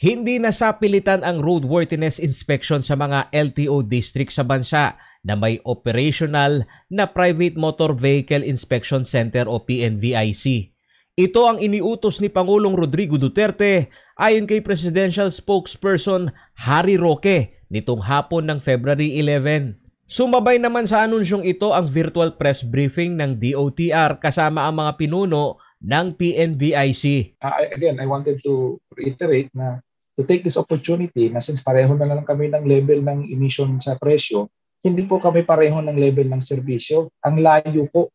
Hindi nasapilitan ang roadworthiness inspection sa mga LTO district sa bansa na may operational na Private Motor Vehicle Inspection Center o PNVIC. Ito ang iniutos ni Pangulong Rodrigo Duterte ayon kay Presidential Spokesperson Harry Roque nitong hapon ng February 11. Sumabay naman sa anunsyong ito ang virtual press briefing ng DOTR kasama ang mga pinuno ng PNVIC. Uh, again, I wanted to reiterate na to take this opportunity na since pareho na lang kami ng level ng emission sa presyo, hindi po kami pareho ng level ng serbisyo. Ang layo po.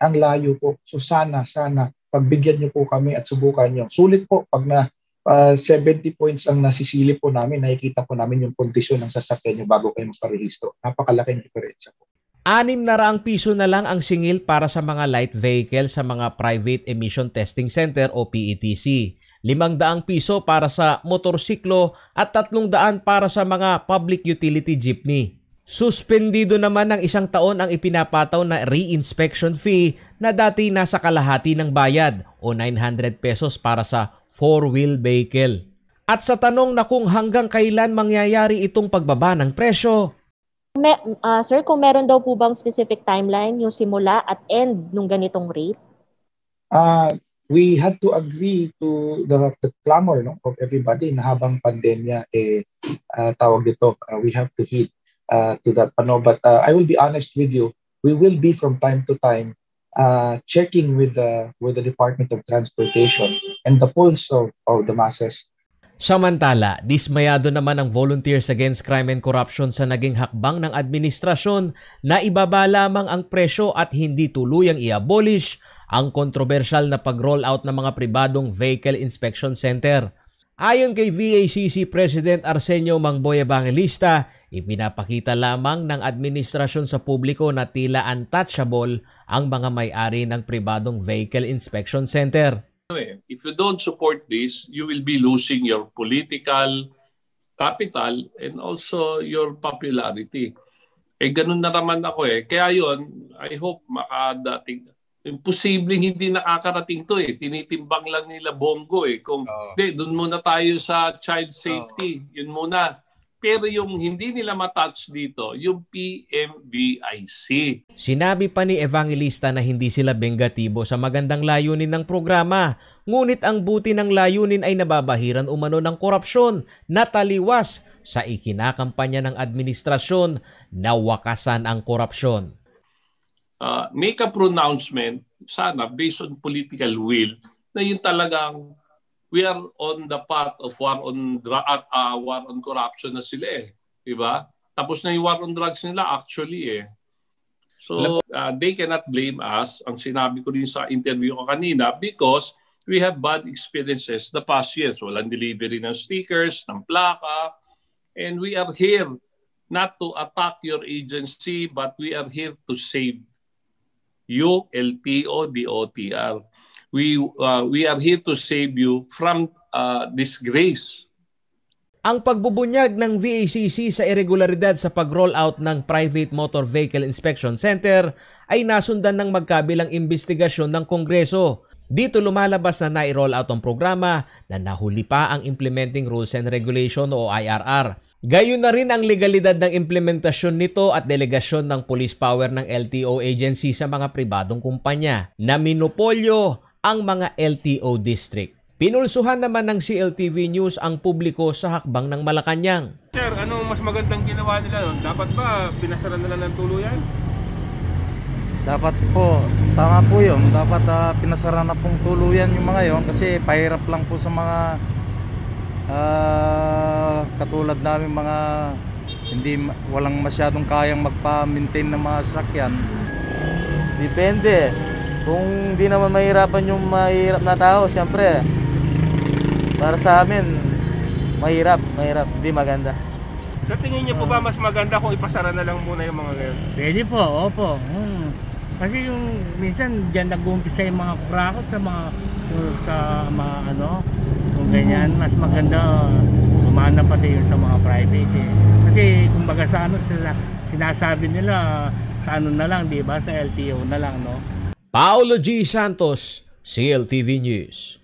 Ang layo po. So sana, sana pagbigyan niyo po kami at subukan niyo. Sulit po pag na uh, ah, 70 points ang nasisilip po namin, nakikita po namin yung kondisyon ng sasakyan niyo bago kayo magparehistro. Napakalaking diferensya po. Anim na raang piso na lang ang singil para sa mga light vehicle sa mga Private Emission Testing Center o PETC. Limang daang piso para sa motorsiklo at tatlong daan para sa mga public utility jeepney. Suspendido naman ng isang taon ang ipinapataw na re-inspection fee na dati nasa kalahati ng bayad o 900 pesos para sa four-wheel vehicle. At sa tanong na kung hanggang kailan mangyayari itong pagbaba ng presyo, Me, uh, sir, kung meron daw po bang specific timeline yung simula at end nung ganitong rate? Uh, we had to agree to the, the clamor no, of everybody na habang pandemya eh uh, tawag dito uh, we have to hit uh, to that. Ano but uh, I will be honest with you we will be from time to time uh, checking with the with the Department of Transportation and the pulse of, of the masses. Samantala, dismayado naman ang Volunteers Against Crime and Corruption sa naging hakbang ng administrasyon na ibaba lamang ang presyo at hindi tuluyang i-abolish ang kontrobersyal na pag-roll out ng mga pribadong Vehicle Inspection Center. Ayon kay VACC President Arsenio Mangboy Evangelista, Ipinapakita lamang ng administrasyon sa publiko na tila untouchable ang mga may-ari ng pribadong vehicle inspection center. If you don't support this, you will be losing your political capital and also your popularity. Eh ganun na naman ako eh. Kaya yon I hope makadating imposibleng hindi nakakarating to eh. Tinitimbang lang nila bongo eh. Kung, oh. de, doon muna tayo sa child safety. Oh. Yun muna. Pero yung hindi nila matouch dito, yung PMVIC. Sinabi pa ni Evangelista na hindi sila bengatibo sa magandang layunin ng programa. Ngunit ang buti ng layunin ay nababahiran umano ng korupsyon na taliwas sa ikinakampanya ng administrasyon na wakasan ang korupsyon. Uh, make a pronouncement, sana based on political will, na yun talagang we are on the path of war on at uh, war on corruption na sila eh, 'di ba? Tapos na yung war on drugs nila actually eh. So uh, they cannot blame us, ang sinabi ko din sa interview ko kanina, because we have bad experiences the past years. Walang delivery ng stickers, ng plaka, and we are here not to attack your agency, but we are here to save you, LTO, DOTR we uh, we are here to save you from uh, disgrace. Ang pagbubunyag ng VACC sa irregularidad sa pag-roll out ng Private Motor Vehicle Inspection Center ay nasundan ng magkabilang investigasyon ng Kongreso. Dito lumalabas na nai-roll out ang programa na nahuli pa ang Implementing Rules and Regulation o IRR. Gayon na rin ang legalidad ng implementasyon nito at delegasyon ng police power ng LTO agency sa mga pribadong kumpanya na minopolyo ang mga LTO district. Pinulsuhan naman ng CLTV News ang publiko sa hakbang ng Malacanang. Sir, ano mas magandang ginawa nila nun? Dapat ba pinasara nila ng tuluyan? Dapat po, tama po yun. Dapat uh, pinasara na pong tuluyan yung mga yon kasi pahirap lang po sa mga uh, katulad namin mga hindi walang masyadong kayang magpa-maintain ng mga sasakyan. Depende. Kung hindi naman mahirapan yung mahirap na tao, siyempre, para sa amin, mahirap, mahirap, hindi maganda. Sa tingin niyo po ba mas maganda kung ipasara na lang muna yung mga ganyan? Pwede po, opo. Hmm. Kasi yung minsan diyan nag-uumpisa yung mga krakot sa mga sa mga ano, kung ganyan, mas maganda dumaan na pati yun sa mga private eh. Kasi kumbaga sa ano, sa, sinasabi nila sa ano na lang, di ba? Sa LTO na lang, no? Paolo G. Santos, CLTV News.